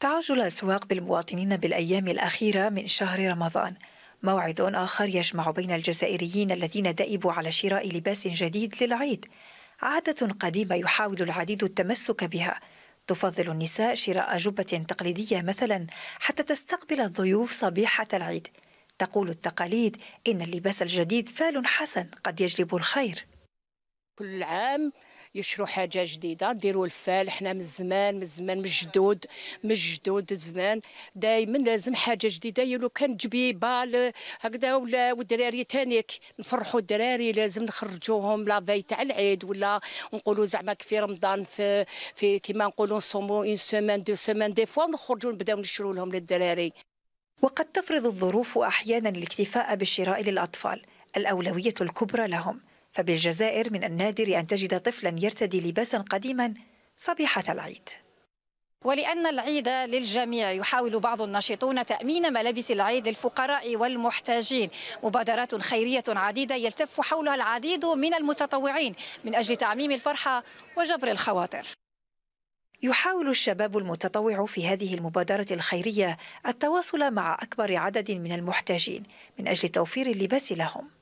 تعج الأسواق بالمواطنين بالأيام الأخيرة من شهر رمضان. موعد آخر يجمع بين الجزائريين الذين دأبوا على شراء لباس جديد للعيد. عادة قديمة يحاول العديد التمسك بها. تفضل النساء شراء جبة تقليدية مثلا حتى تستقبل الضيوف صبيحة العيد. تقول التقاليد إن اللباس الجديد فال حسن قد يجلب الخير. كل عام يشرو حاجة جديدة. نديروا الفال حنا من زمان من زمان من جدود من جدود زمان. دائما لازم حاجة جديدة. لو كان جبيبة هكذا ولا والدراري تانيك. نفرحوا الدراري لازم نخرجوهم. لا في تاع العيد ولا نقولوا زعما في رمضان في في كيما نقولوا نصوموا une semaine deux semaines des fois نخرجوا نبداو نشرو لهم للدراري. وقد تفرض الظروف أحيانا الاكتفاء بالشراء للأطفال الأولوية الكبرى لهم. فبالجزائر من النادر أن تجد طفلا يرتدي لباسا قديما صبيحة العيد. ولأن العيد للجميع يحاول بعض الناشطون تأمين ملابس العيد للفقراء والمحتاجين. مبادرات خيرية عديدة يلتف حولها العديد من المتطوعين. من أجل تعميم الفرحة وجبر الخواطر. يحاول الشباب المتطوع في هذه المبادرة الخيرية التواصل مع أكبر عدد من المحتاجين من أجل توفير اللباس لهم.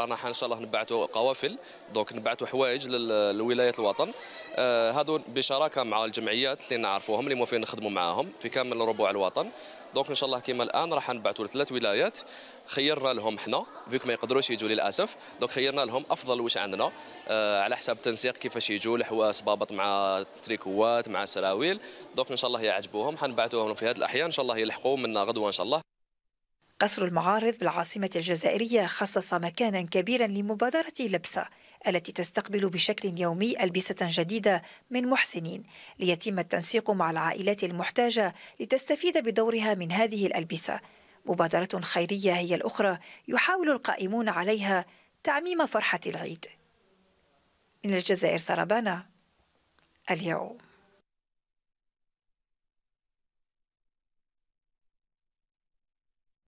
رانا إن شاء الله نبعثوا قوافل. donc نبعثوا حوايج لولايات الوطن. آه هادو بشراكة مع الجمعيات اللي نعرفوهم اللي موافقين نخدموا معاهم في كامل ربوع الوطن. donc إن شاء الله كيما الآن راح نبعثوا لثلاث ولايات. خيرنا لهم حنا فيك ما يقدروش يجوا للأسف. donc خيرنا لهم أفضل واش عندنا؟ آه على حساب التنسيق كيفاش يجوا الحوايج صبابط مع تريكوات مع سراويل. دونك إن شاء الله يعجبوهم حنبعثوهم في هذه الأحيان. إن شاء الله يلحقوا منا غدوة إن شاء الله. قصر المعارض بالعاصمة الجزائرية خصص مكانا كبيرا لمبادرة لبسة التي تستقبل بشكل يومي ألبسة جديدة من محسنين ليتم التنسيق مع العائلات المحتاجة لتستفيد بدورها من هذه الألبسة. مبادرة خيرية هي الأخرى يحاول القائمون عليها تعميم فرحة العيد. من الجزائر سربانا اليوم.